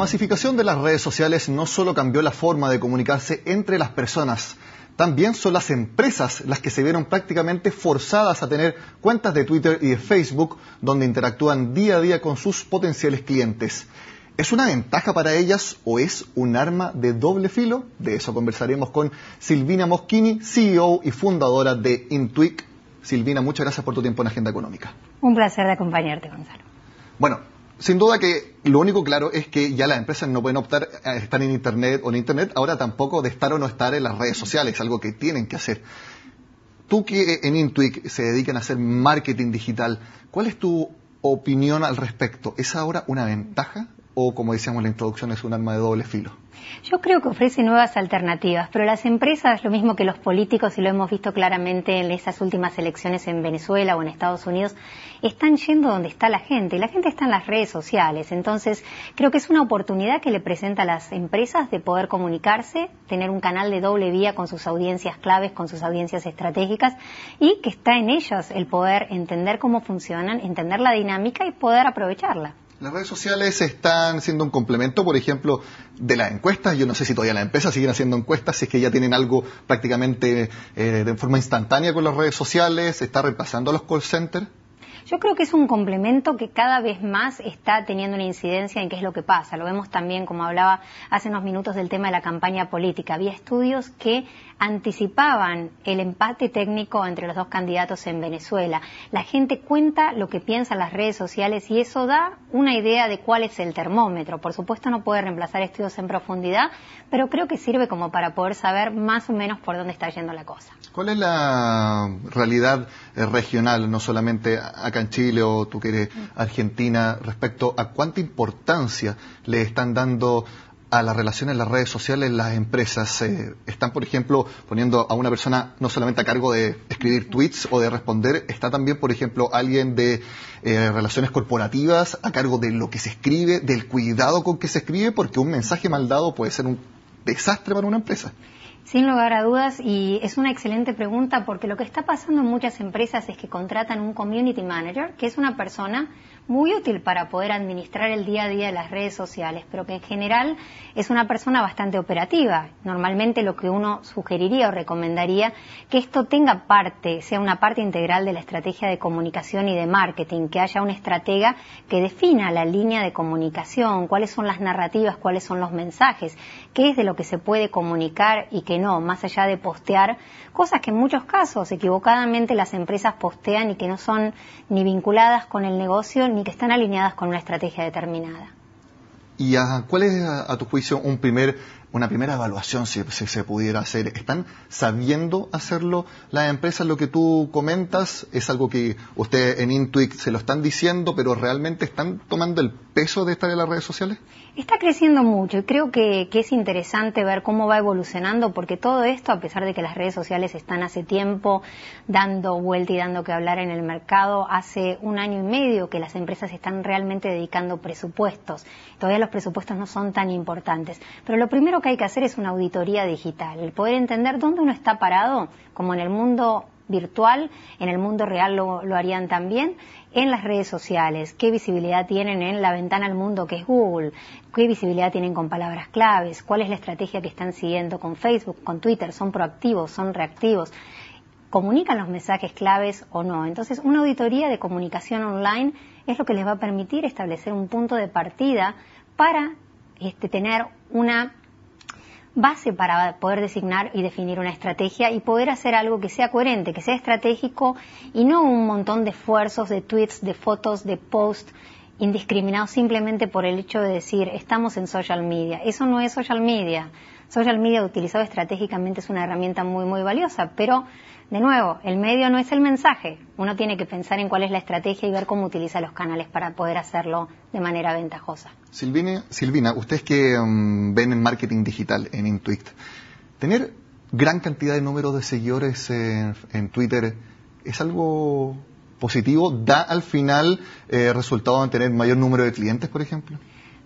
masificación de las redes sociales no solo cambió la forma de comunicarse entre las personas, también son las empresas las que se vieron prácticamente forzadas a tener cuentas de Twitter y de Facebook donde interactúan día a día con sus potenciales clientes. ¿Es una ventaja para ellas o es un arma de doble filo? De eso conversaremos con Silvina Moschini, CEO y fundadora de Intuic. Silvina, muchas gracias por tu tiempo en Agenda Económica. Un placer de acompañarte, Gonzalo. Bueno, sin duda que lo único claro es que ya las empresas no pueden optar a estar en Internet o en Internet, ahora tampoco de estar o no estar en las redes sociales, algo que tienen que hacer. Tú que en Intuit se dedican a hacer marketing digital, ¿cuál es tu opinión al respecto? ¿Es ahora una ventaja o, como decíamos en la introducción, es un arma de doble filo? Yo creo que ofrece nuevas alternativas, pero las empresas, lo mismo que los políticos, y lo hemos visto claramente en esas últimas elecciones en Venezuela o en Estados Unidos, están yendo donde está la gente. Y la gente está en las redes sociales. Entonces, creo que es una oportunidad que le presenta a las empresas de poder comunicarse, tener un canal de doble vía con sus audiencias claves, con sus audiencias estratégicas, y que está en ellos el poder entender cómo funcionan, entender la dinámica y poder aprovecharla. Las redes sociales están siendo un complemento, por ejemplo, de las encuestas. Yo no sé si todavía las empresas siguen haciendo encuestas, si es que ya tienen algo prácticamente eh, de forma instantánea con las redes sociales, está reemplazando a los call centers. Yo creo que es un complemento que cada vez más está teniendo una incidencia en qué es lo que pasa. Lo vemos también, como hablaba hace unos minutos del tema de la campaña política. Había estudios que anticipaban el empate técnico entre los dos candidatos en Venezuela. La gente cuenta lo que piensa en las redes sociales y eso da una idea de cuál es el termómetro. Por supuesto no puede reemplazar estudios en profundidad, pero creo que sirve como para poder saber más o menos por dónde está yendo la cosa. ¿Cuál es la realidad regional, no solamente acá en Chile o tú que eres argentina, respecto a cuánta importancia le están dando a la relación en las redes sociales las empresas. Eh, están, por ejemplo, poniendo a una persona no solamente a cargo de escribir tweets o de responder, está también, por ejemplo, alguien de eh, relaciones corporativas a cargo de lo que se escribe, del cuidado con que se escribe, porque un mensaje mal dado puede ser un desastre para una empresa. Sin lugar a dudas, y es una excelente pregunta porque lo que está pasando en muchas empresas es que contratan un community manager, que es una persona muy útil para poder administrar el día a día de las redes sociales, pero que en general es una persona bastante operativa. Normalmente lo que uno sugeriría o recomendaría que esto tenga parte, sea una parte integral de la estrategia de comunicación y de marketing, que haya una estratega que defina la línea de comunicación, cuáles son las narrativas, cuáles son los mensajes, qué es de lo que se puede comunicar y que no, más allá de postear cosas que en muchos casos equivocadamente las empresas postean y que no son ni vinculadas con el negocio ni que están alineadas con una estrategia determinada. ¿Y cuál es, a, tu juicio, un primer una primera evaluación, si, se pudiera hacer. ¿Están sabiendo hacerlo las empresas? Lo que tú comentas es algo que usted en Intuit se lo están diciendo, pero realmente están tomando el peso de estar en las redes sociales? Está creciendo mucho y creo que, que, es interesante ver cómo va evolucionando porque todo esto, a pesar de que las redes sociales están hace tiempo dando vuelta y dando que hablar en el mercado, hace un año y medio que las empresas están realmente dedicando presupuestos. Todavía los presupuestos no son tan importantes. Pero lo primero que hay que hacer es una auditoría digital, el poder entender dónde uno está parado, como en el mundo virtual, en el mundo real lo, harían también, en las redes sociales, qué visibilidad tienen en la ventana al mundo que es Google, qué visibilidad tienen con palabras claves, cuál es la estrategia que están siguiendo con Facebook, con Twitter, son proactivos, son reactivos, comunican los mensajes claves o no. Entonces, una auditoría de comunicación online es lo que les va a permitir establecer un punto de partida para este, tener una base para poder designar y definir una estrategia y poder hacer algo que sea coherente, que sea estratégico y no un montón de esfuerzos, de tweets, de fotos, de posts indiscriminados simplemente por el hecho de decir estamos en social media. Eso no es social media. Social media utilizado estratégicamente es una herramienta muy, muy valiosa, pero de nuevo, el medio no es el mensaje. Uno tiene que pensar en cuál es la estrategia y ver cómo utiliza los canales para poder hacerlo de manera ventajosa. Silvina, Silvina ustedes que um, ven en marketing digital en Intuit, tener gran cantidad de números de seguidores en, Twitter es algo positivo? ¿Da al final eh, resultado en tener mayor número de clientes, por ejemplo?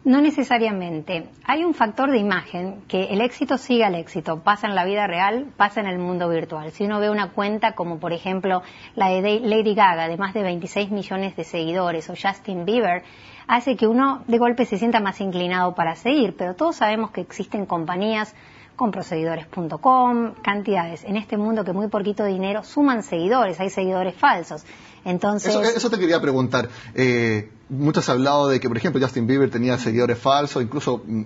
No necesariamente. Hay un factor de imagen que el éxito sigue al éxito, pasa en la vida real, pasa en el mundo virtual. Si uno ve una cuenta como por ejemplo la de Lady Gaga de más de 26 millones de seguidores o Justin Bieber, hace que uno de golpe se sienta más inclinado para seguir, pero todos sabemos que existen compañías con proseguidores.com, cantidades en este mundo que muy poquito dinero suman seguidores, hay seguidores falsos. Entonces... Eso, te quería preguntar. Eh, muchos han hablado de que, por ejemplo, Justin Bieber tenía seguidores falsos, incluso mm,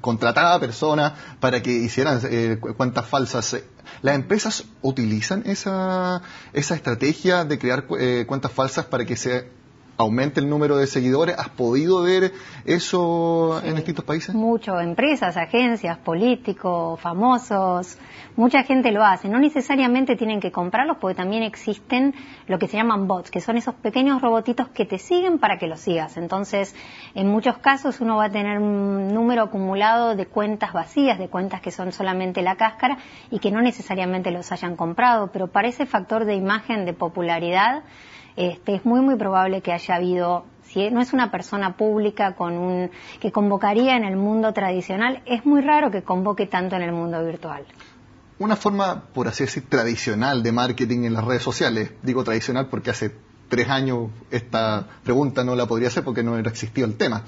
contrataba personas para que hicieran eh, cuentas falsas. ¿Las empresas utilizan esa, esa estrategia de crear eh, cuentas falsas para que se aumente el número de seguidores. ¿Has podido ver eso en distintos países? Mucho, empresas, agencias, políticos, famosos, mucha gente lo hace. No necesariamente tienen que comprarlos porque también existen lo que se llaman bots, que son esos pequeños robotitos que te siguen para que los sigas. Entonces, en muchos casos uno va a tener un número acumulado de cuentas vacías, de cuentas que son solamente la cáscara y que no necesariamente los hayan comprado, pero para ese factor de imagen, de popularidad, este, es muy, muy probable que haya habido si no es una persona pública con un, que convocaría en el mundo tradicional, es muy raro que convoque tanto en el mundo virtual. Una forma, por así decir, tradicional de marketing en las redes sociales, digo tradicional porque hace tres años esta pregunta no la podría hacer porque no existido el tema,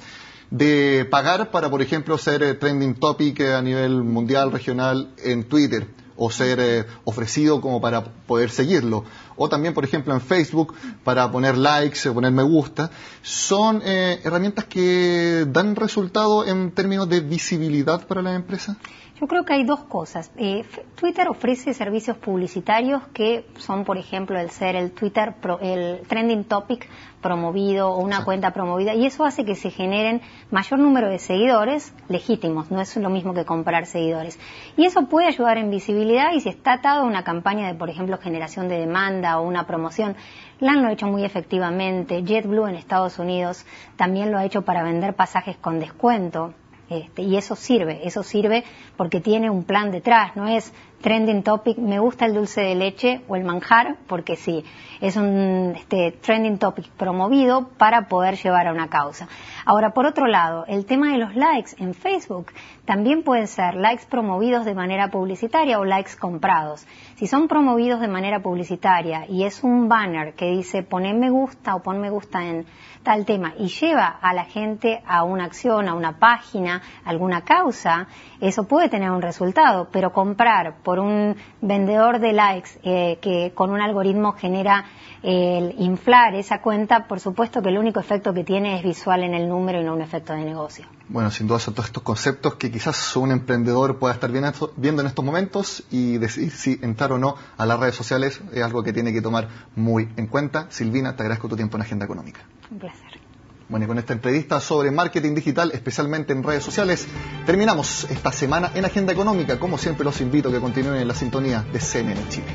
de pagar para, por ejemplo, ser trending topic a nivel mundial, regional en Twitter o ser eh, ofrecido como para poder seguirlo. O también, por ejemplo, en Facebook para poner likes o poner me gusta. Son eh, herramientas que dan resultado en términos de visibilidad para la empresa. Yo creo que hay dos cosas. Eh, Twitter ofrece servicios publicitarios que son, por ejemplo, el ser el Twitter, el trending topic promovido o una cuenta promovida, y eso hace que se generen mayor número de seguidores legítimos, no es lo mismo que comprar seguidores. Y eso puede ayudar en visibilidad y si está atado una campaña de, por ejemplo, generación de demanda o una promoción, LAN lo ha hecho muy efectivamente, JetBlue en Estados Unidos también lo ha hecho para vender pasajes con descuento. Este, y eso sirve, eso sirve porque tiene un plan detrás, no es trending topic, me gusta el dulce de leche o el manjar, porque sí, es un este, trending topic promovido para poder llevar a una causa. Ahora, por otro lado, el tema de los likes en Facebook también pueden ser likes promovidos de manera publicitaria o likes comprados. Si son promovidos de manera publicitaria y es un banner que dice poner me gusta o pon me gusta en tal tema y lleva a la gente a una acción, a una página, a alguna causa, eso puede tener un resultado, pero comprar por un vendedor de likes eh, que con un algoritmo genera el inflar esa cuenta, por supuesto que el único efecto que tiene es visual en el número y no un efecto de negocio. Bueno, sin duda son todos estos conceptos que quizás un emprendedor pueda estar viendo en estos momentos y decidir si entrar o no a las redes sociales es algo que tiene que tomar muy en cuenta. Silvina, te agradezco tu tiempo en Agenda Económica. Un placer. Bueno, y con esta entrevista sobre marketing digital, especialmente en redes sociales, terminamos esta semana en Agenda Económica. Como siempre, los invito a que continúen en la sintonía de CNN Chile.